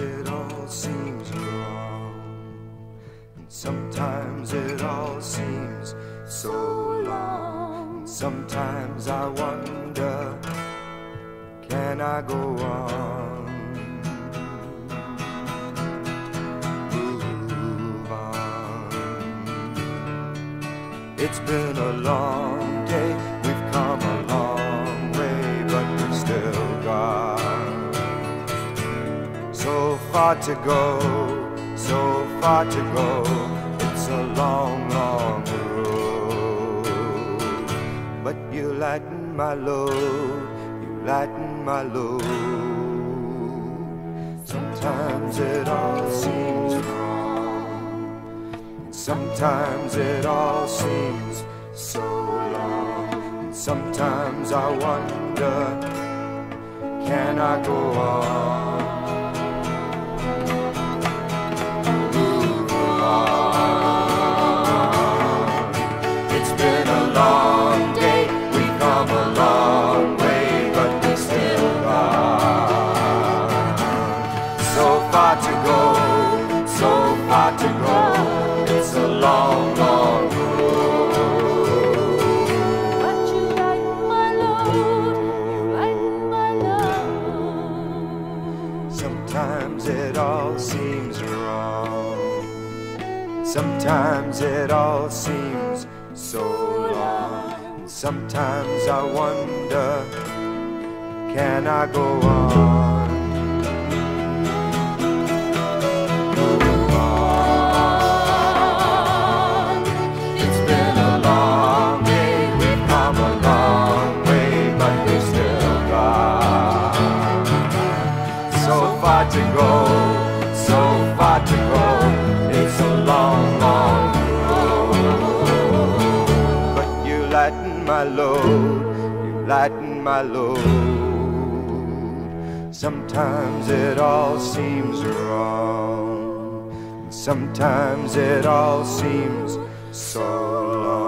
it all seems wrong. And sometimes it all seems so long. And sometimes I wonder, can I go on? Move on. It's been a long day, we've come a long far to go, so far to go. It's a long, long road. But you lighten my load, you lighten my load. Sometimes it all seems wrong. Sometimes it all seems so long. Sometimes I wonder, can I go on? To go. It's a long, long road. But you lighten my load, you my load. Sometimes it all seems wrong. Sometimes it all seems so long. Sometimes I wonder, can I go on? To go, so far to go. It's a long, long road. But you lighten my load, you lighten my load. Sometimes it all seems wrong, sometimes it all seems so